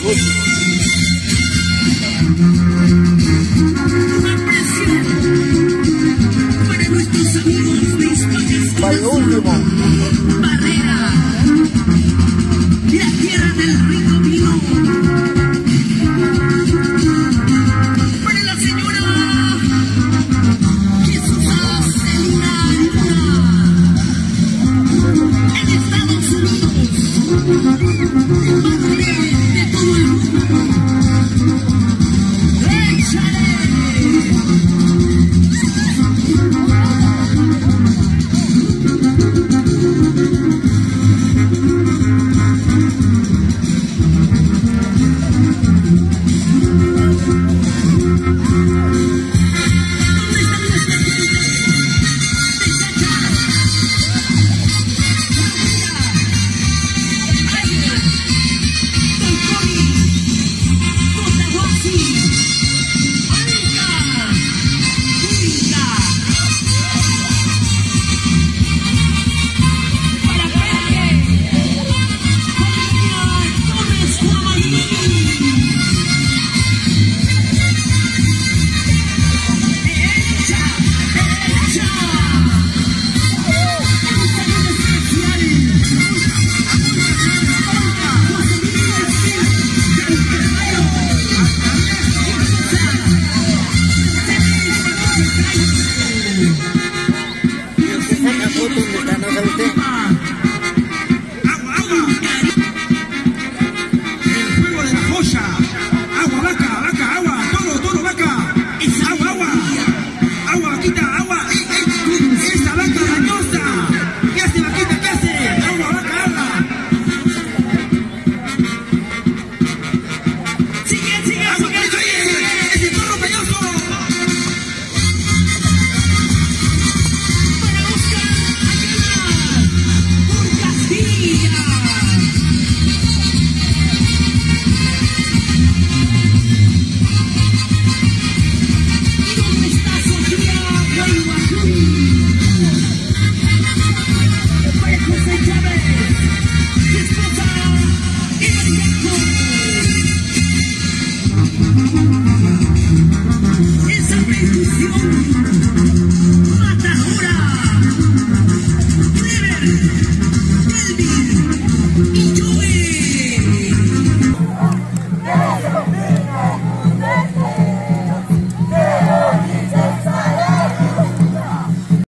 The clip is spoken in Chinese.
Salud.